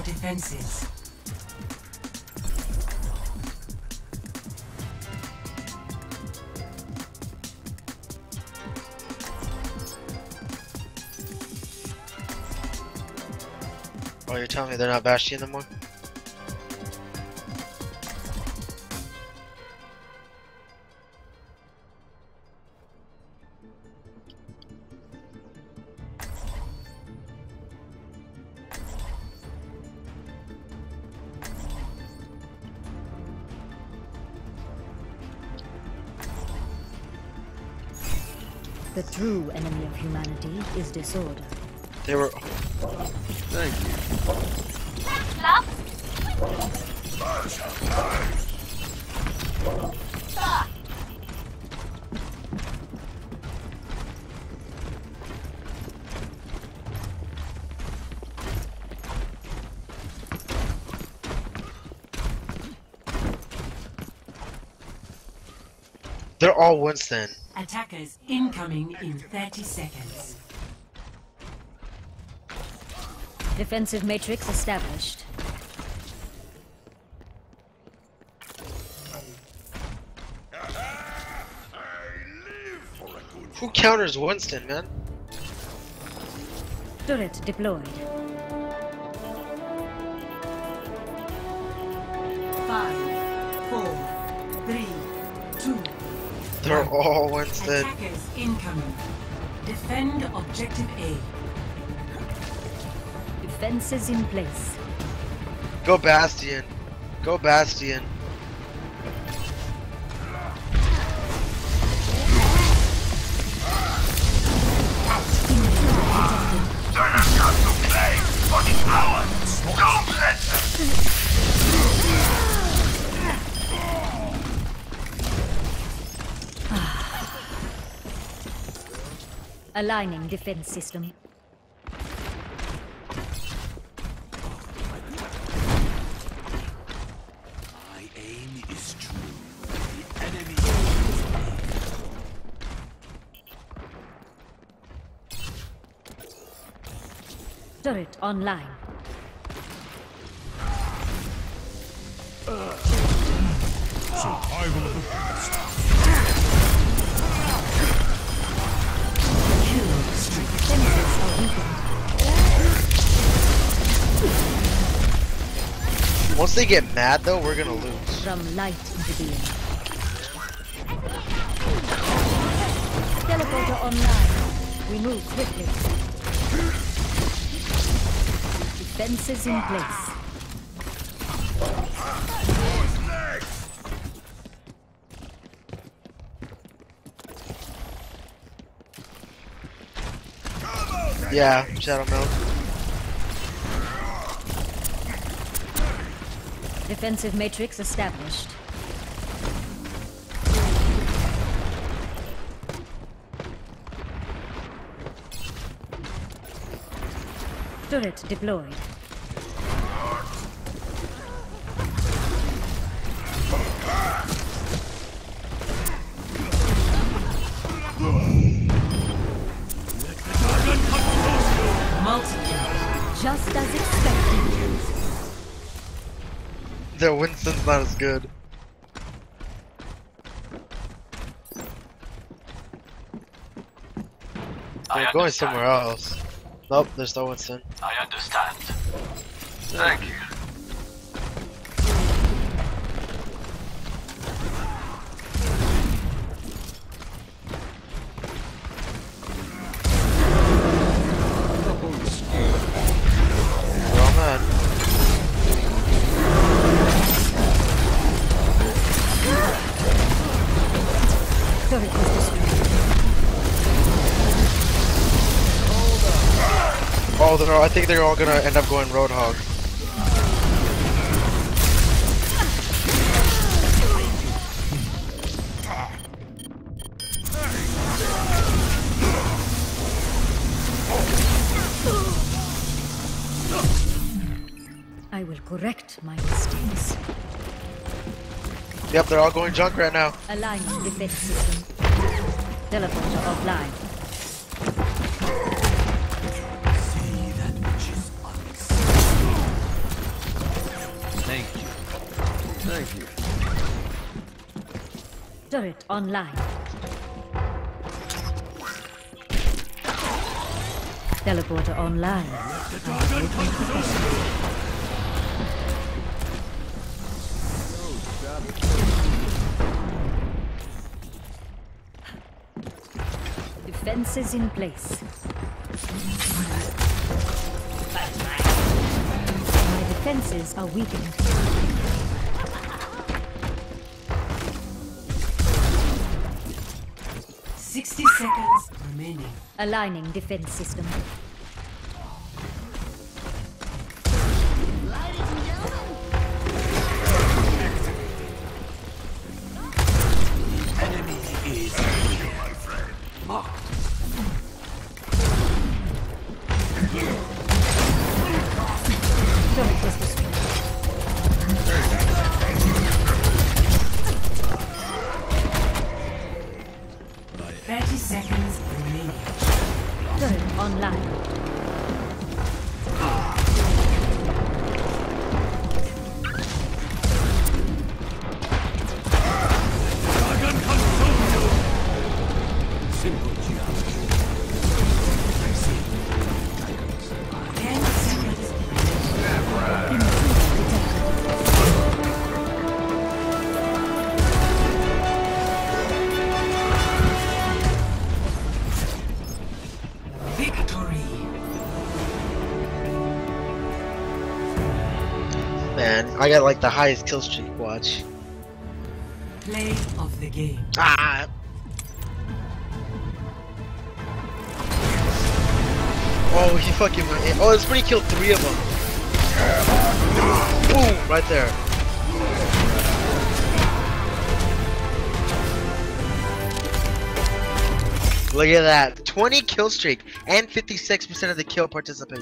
your defenses. Oh, you're telling me they're not Bastion anymore? The true enemy of humanity is disorder. They were. Thank you. They're all Winston. Attackers incoming in 30 seconds. Defensive matrix established. Who counters Winston, man? Turret deployed. Five, They're all Winston. Attackers incoming. Defend objective A. Defenses in place. Go Bastion. Go Bastion. Aligning defense system. My aim is true. The enemy Turret online. Survival of the fittest. Once they get mad, though, we're gonna lose. From light into being. Teleporter online. We move quickly. Defenses in place. Yeah, Shadow Melt. Defensive matrix established. Turret deployed. Multi-kill. Their Winston's not as good. I They're going understand. somewhere else. Nope, there's no Winston. I understand. Thank you. They're all, I think they're all gonna end up going Roadhog. I will correct my mistakes. Yep, they're all going junk right now. Aligning defense system. Teleporter offline. Turret online. Teleporter online. Defenses in place. My defenses are weakened. Sixty seconds remaining. Aligning defense system. Seconds remaining. Turret online. Man, I got like the highest kill streak. Watch. Play of the game. Ah. Oh, he fucking went in. Oh, it's pretty killed three of them. Boom, right there. Look at that. 20 kill streak and 56% of the kill participation.